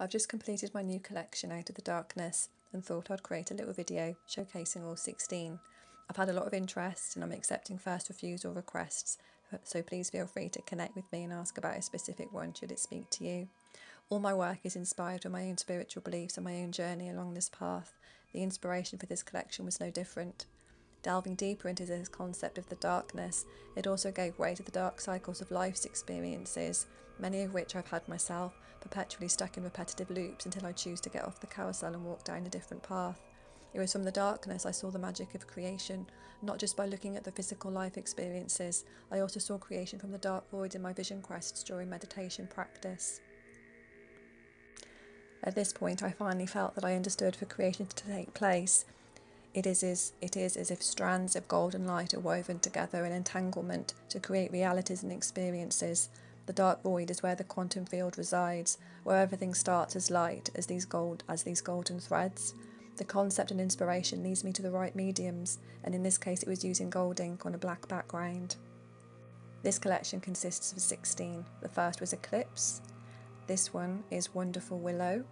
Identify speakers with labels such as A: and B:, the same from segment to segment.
A: I've just completed my new collection Out of the Darkness and thought I'd create a little video showcasing all 16. I've had a lot of interest and I'm accepting first refusal requests, so please feel free to connect with me and ask about a specific one should it speak to you. All my work is inspired by my own spiritual beliefs and my own journey along this path. The inspiration for this collection was no different. Delving deeper into this concept of the darkness, it also gave way to the dark cycles of life's experiences, many of which I've had myself, perpetually stuck in repetitive loops until I choose to get off the carousel and walk down a different path. It was from the darkness I saw the magic of creation, not just by looking at the physical life experiences, I also saw creation from the dark void in my vision quests during meditation practice. At this point, I finally felt that I understood for creation to take place, it is, as, it is as if strands of golden light are woven together in entanglement to create realities and experiences. The dark void is where the quantum field resides, where everything starts as light, as these gold as these golden threads. The concept and inspiration leads me to the right mediums, and in this case it was using gold ink on a black background. This collection consists of 16. The first was Eclipse. This one is Wonderful Willow.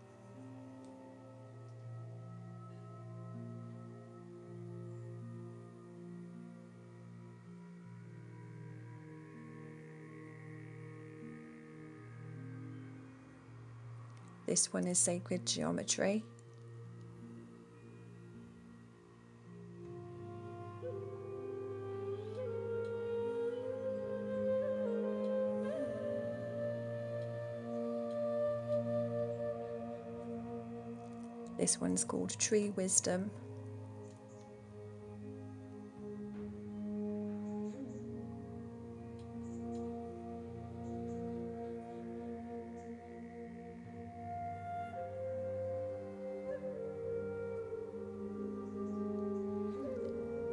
A: This one is Sacred Geometry. This one's called Tree Wisdom.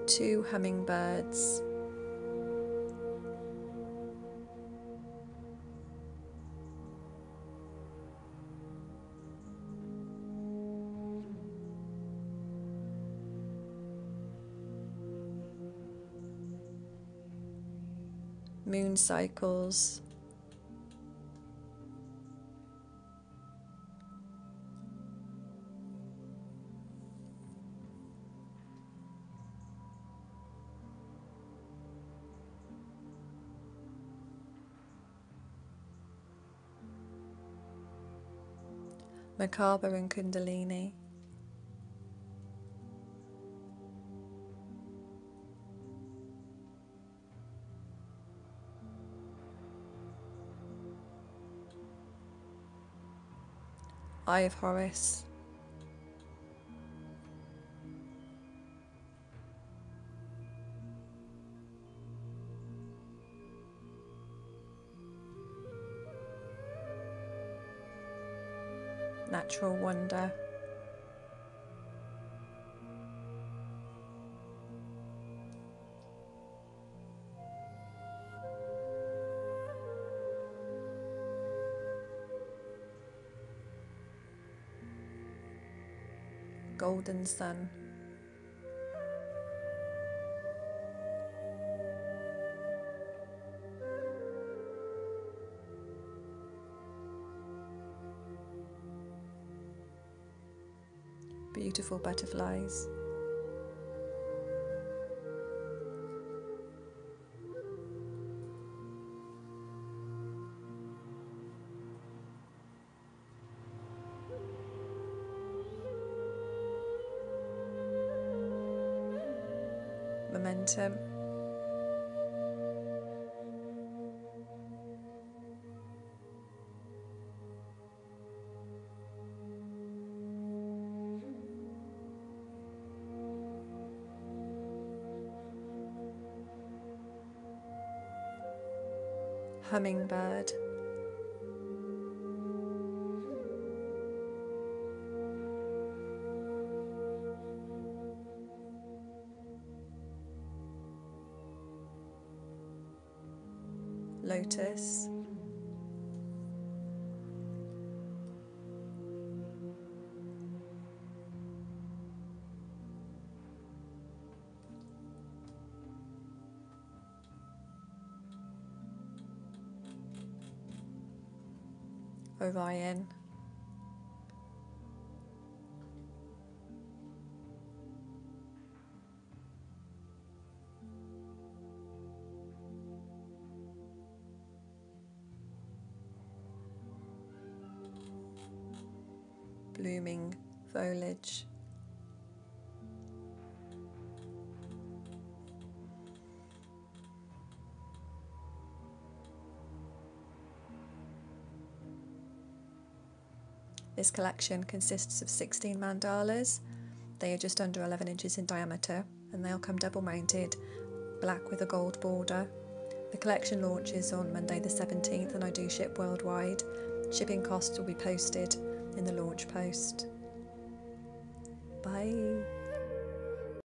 A: Two hummingbirds. Moon cycles. Merkaba and Kundalini. Eye of Horus. Natural wonder. Golden Sun. Beautiful butterflies. Momentum. Hummingbird. Lotus. Orion. blooming foliage. This collection consists of 16 mandalas. They are just under 11 inches in diameter and they'll come double mounted, black with a gold border. The collection launches on Monday the 17th and I do ship worldwide. Shipping costs will be posted in the launch post. Bye.